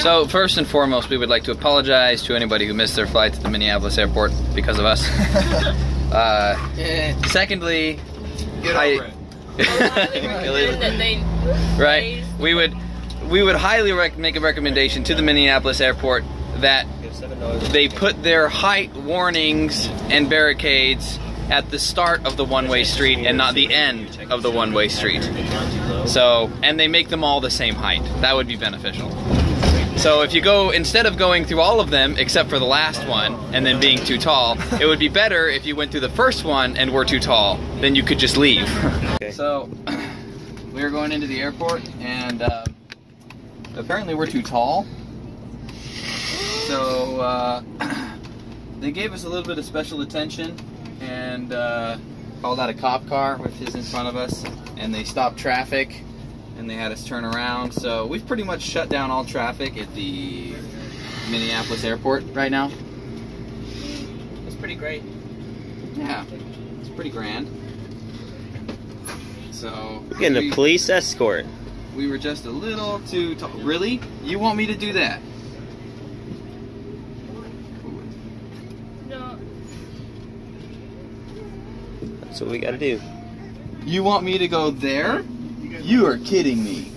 So first and foremost, we would like to apologize to anybody who missed their flight to the Minneapolis airport because of us. uh, secondly, Get I- it. right? We would we would highly rec- make a recommendation to the Minneapolis airport that they put their height warnings and barricades at the start of the one-way street and not the end of the one-way street. So, and they make them all the same height. That would be beneficial. So if you go instead of going through all of them except for the last one and then being too tall, it would be better if you went through the first one and were too tall. Then you could just leave. So we were going into the airport and uh, apparently we're too tall. So uh, they gave us a little bit of special attention and uh, called out a cop car with his in front of us, and they stopped traffic and they had us turn around. So we've pretty much shut down all traffic at the Minneapolis airport right now. It's pretty great. Yeah, it's pretty grand. So We're getting we- a police escort. We were just a little too tall. Really? You want me to do that? No. That's what we gotta do. You want me to go there? You are kidding me.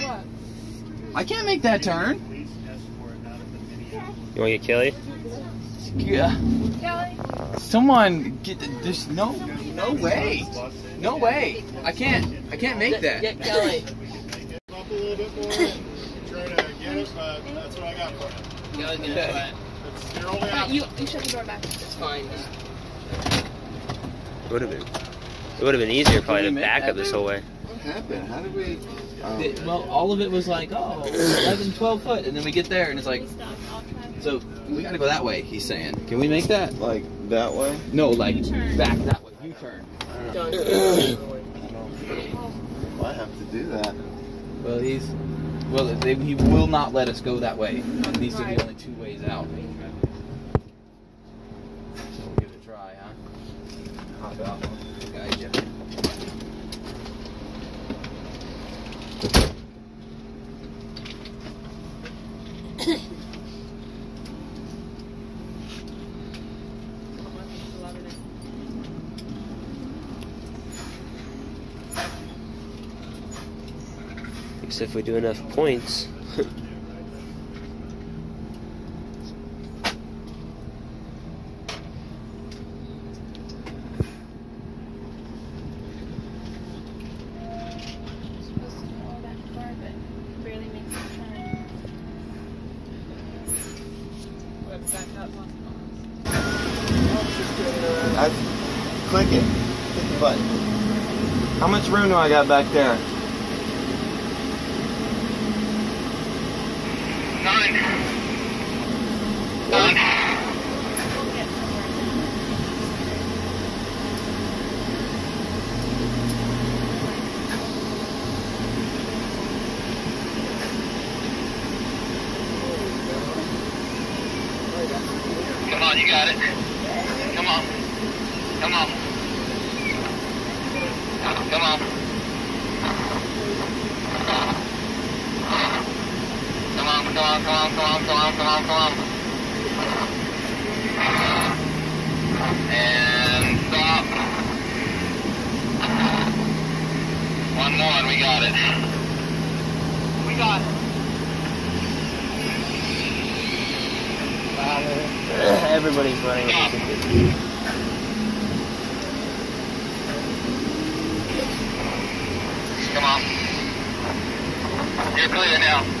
What? I can't make that turn. You wanna get Kelly? Yeah. Kelly? Someone get this. No, no way. No way. I can't. I can't make that. Get Kelly. Up a little bit more and try to get it, but that's what I got for you. Kelly's gonna try it. It's your only option. you, you shut the door back. It's fine. It would have been. It would have been easier probably to back up this whole way. What happened? How did we? Oh, Th- Well, all of it was like, oh, 11, 12 foot, and then we get there, and it's like, so we gotta go that way. He's saying, can we make that? like that way? No, like back that way. You turn. Well, I have to do that. Well, he's. Well, they, he will not let us go that way. These are the only two ways out. So we'll give it a try, huh? Hop out. Guide you. If we do enough points. I click it. The button. How much room do I got back there? Come on, you got it. Come on. Come on. Come on, come on, come on, come on, come on, come on, come on. And stop. One more and we got it. We got it. Everybody's running. with. Come on. You're clear now.